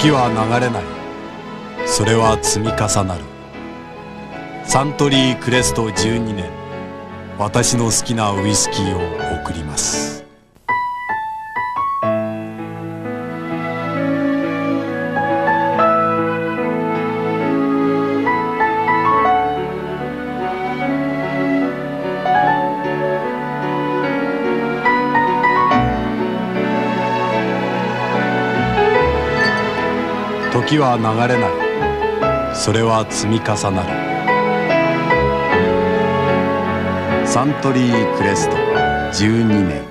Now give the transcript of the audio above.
時は流れない。それは積み重なる。サントリークレスト12年私の好きなウイスキーを贈ります。時は流れない。それは積み重なる。サントリークレスト12年。